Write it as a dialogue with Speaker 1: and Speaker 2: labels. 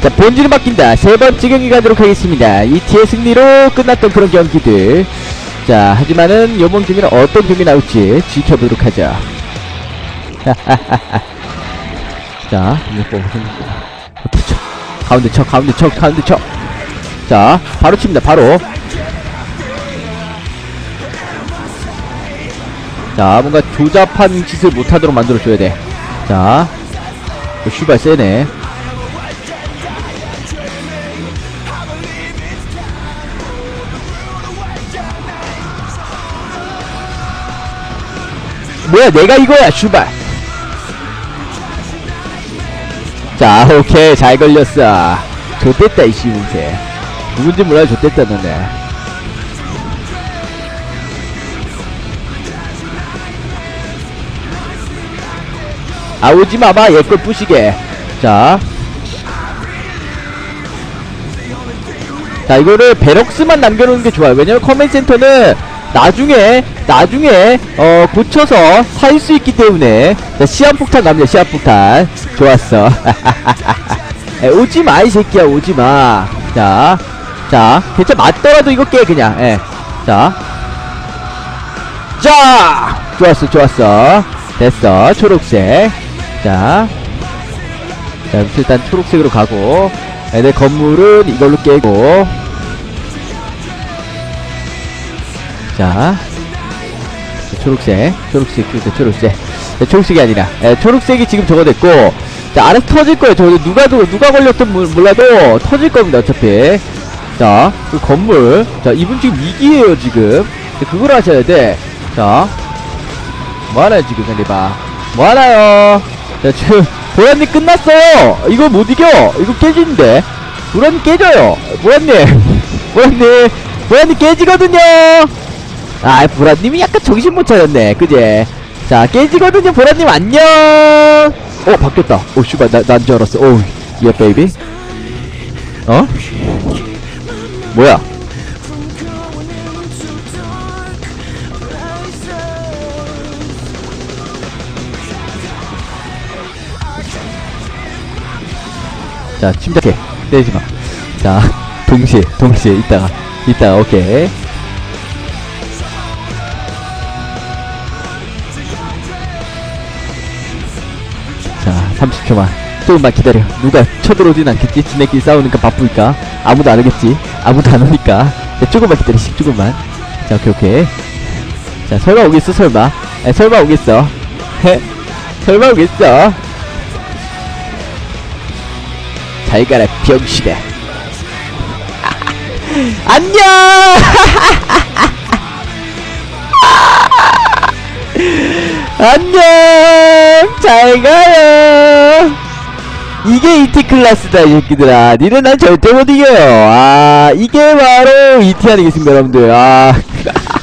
Speaker 1: 자, 본질은 바뀐다. 세 번째 경기 가도록 하겠습니다. ET의 승리로 끝났던 그런 경기들. 자, 하지만은 요번 경기는 어떤 경기 나올지 지켜보도록 하죠. 자, 이거 뭐, 어떻게 쳐? 가운데 쳐, 가운데 쳐, 가운데 쳐. 자, 바로 칩니다, 바로. 자, 뭔가 조잡한 짓을 못하도록 만들어줘야 돼. 자, 어, 슈발 세네. 뭐야, 내가 이거야, 슈발. 자, 오케이, 잘 걸렸어. 좋됐다, 이 씨문새. 누군지 몰라, 좋됐다, 너네. 아, 오지 마봐, 얘걸 부시게. 자. 자, 이거를 베럭스만 남겨놓는 게 좋아요. 왜냐면 커맨 센터는 나중에, 나중에, 어, 고쳐서 살 수 있기 때문에. 자, 시한폭탄 갑니다, 시한폭탄. 좋았어. 에, 오지 마, 이 새끼야, 오지 마. 자, 자, 괜찮아, 맞더라도 이거 깨, 그냥, 예. 자. 자! 좋았어, 좋았어. 됐어, 초록색. 자. 자, 일단 초록색으로 가고. 애들 건물은 이걸로 깨고. 자. 초록색, 초록색, 초록색, 초록색. 네, 초록색이 아니라, 예, 초록색이 지금 저거 됐고, 자, 아래 터질 거예요. 저, 누가, 누- 누가 걸렸든 몰- 몰라도 터질 겁니다, 어차피. 자, 그 건물. 자, 이분 지금 위기에요, 지금. 자, 그걸 하셔야 돼. 자. 뭐 하나요, 지금, 상대방. 뭐 하나요? 자, 지금, 보라님 끝났어요! 이거 못 이겨! 이거 깨지는데? 보라님 깨져요! 보라님! 보라님! 보라님 깨지거든요! 아, 보라님이 약간 정신 못 차렸네. 그제? 자, 깨지거든요. 보라님 안녕! 어, 바뀌었다. 오, 슈발, 나, 난줄 알았어. 오, 예, 베이비. 어? 뭐야? 자, 침착해. 때리지 마. 자, 동시에, 동시에, 이따가, 이따가, 오케이. 30초만. 조금만 기다려. 누가 쳐들어오진 않겠지? 지네끼리 싸우니까 바쁘니까. 아무도 안 오겠지? 아무도 안 오니까. 자, 조금만 기다리시, 조금만. 자, 오케이, 오케이. 자, 설마 오겠어, 설마. 에, 설마 오겠어. 헤? 설마 오겠어. 잘 가라, 병신아. 안녕! 안녕! 잘 가요! 이게 이티 클래스다, 이 새끼들아. 니네 난 절대 못 이겨요. 아, 이게 바로 이티 아니겠습니까, 여러분들. 아.